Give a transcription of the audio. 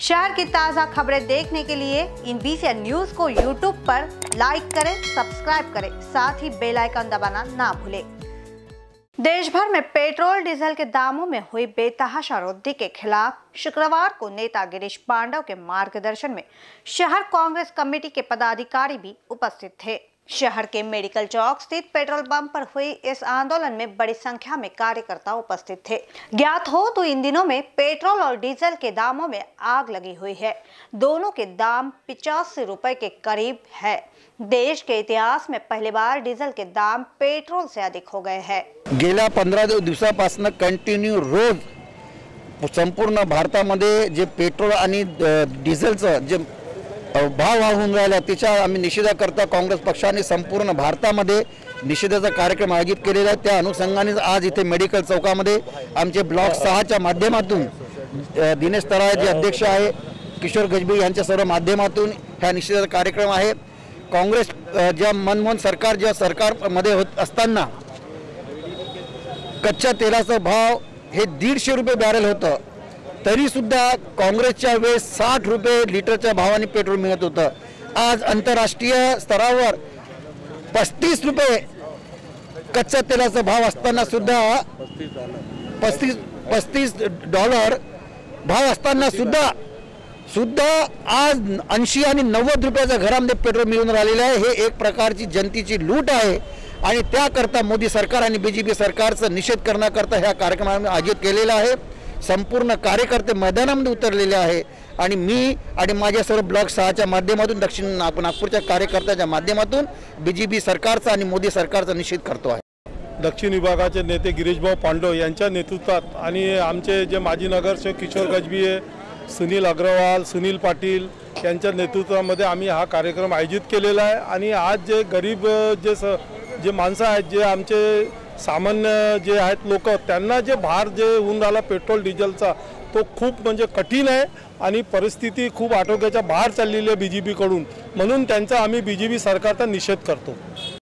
शहर की ताज़ा खबरें देखने के लिए इन बीसी न्यूज़ को यूट्यूब पर लाइक करें सब्सक्राइब करें, साथ ही बेल आइकन दबाना ना भूलें। देश भर में पेट्रोल, डीजल के दामों में हुई बेतहाशा वृद्धि के खिलाफ शुक्रवार को नेता गिरीश पांडव के मार्गदर्शन में शहर कांग्रेस कमेटी के पदाधिकारी भी उपस्थित थे। शहर के मेडिकल चौक स्थित पेट्रोल पंप पर हुई इस आंदोलन में बड़ी संख्या में कार्यकर्ता उपस्थित थे। ज्ञात हो तो इन दिनों में पेट्रोल और डीजल के दामों में आग लगी हुई है। दोनों के दाम पिचासी रुपए के करीब है। देश के इतिहास में पहली बार डीजल के दाम पेट्रोल से अधिक हो गए हैं। गेल्या पंधरा दिवसापासून कंटिन्यू रोज संपूर्ण भारतामध्ये जे पेट्रोल अ, भाव वाहून राहिला. तिच्या आम्ही निषेधाकरता काँग्रेस पक्षाने संपूर्ण भारतामध्ये निषेधाचा कार्यक्रम आयोजित केलेला आहे. त्या अनुषंगाने आज इथे मेडिकल चौकामध्ये आमचे ब्लॉक सहाच्या माध्यमातून दिनेश तराळे जे अध्यक्ष आहे किशोर गजबी यांच्या सर्व माध्यमातून ह्या निषेधाचा कार्यक्रम आहे. काँग्रेस ज्या मनमोहन सरकार ज्या सरकारमध्ये होत असताना कच्च्या तेलाचा भाव हे दीडशे रुपये बॅरल होतं. तरीसुद्धा काँग्रेसच्या वेळेस साठ रुपये लिटरच्या भावाने पेट्रोल मिळत होतं. आज आंतरराष्ट्रीय स्तरावर पस्तीस रुपये कच्च्या तेलाचा भाव असताना सुद्धा पस्तीस पस्तीस डॉलर भाव असताना सुद्धा सुद्धा आज ऐंशी आणि नव्वद रुपयाच्या घरामध्ये पेट्रोल मिळून राहिलेलं आहे. हे एक प्रकारची जनतेची लूट आहे. आणि त्याकरता मोदी सरकार आणि बी जे पी सरकारचा निषेध करण्याकरता ह्या कार्यक्रमाने आयोजित केलेला आहे. संपूर्ण कार्यकर्ते मैदानामध्ये उतरलेले आहे. आणि मी आणि माझ्या सर्व ब्लॉक सहाच्या माध्यमातून दक्षिण नाग नागपूरच्या कार्यकर्त्याच्या माध्यमातून बी जे पी सरकारचा आणि मोदी सरकारचा निषेध करतो आहे. दक्षिण विभागाचे नेते गिरीशभाऊ पांडव यांच्या नेतृत्वात आणि आमचे जे माजी नगरसेवक किशोर गजबिये सुनील अग्रवाल सुनील पाटील यांच्या नेतृत्वामध्ये आम्ही हा कार्यक्रम आयोजित केलेला आहे. आणि आज जे गरीब जे स जे माणसं आहेत जे आमचे सामान्य जे आहेत लोक त्यांना जे भार जे होऊन राहिला पेट्रोल डिझेलचा तो खूप म्हणजे कठीण आहे आणि परिस्थिती खूप आटोक्याच्या बाहेर चाललेली आहे बी जे पीकडून म्हणून त्यांचा आम्ही बी जे पी सरकारचा निषेध करतो.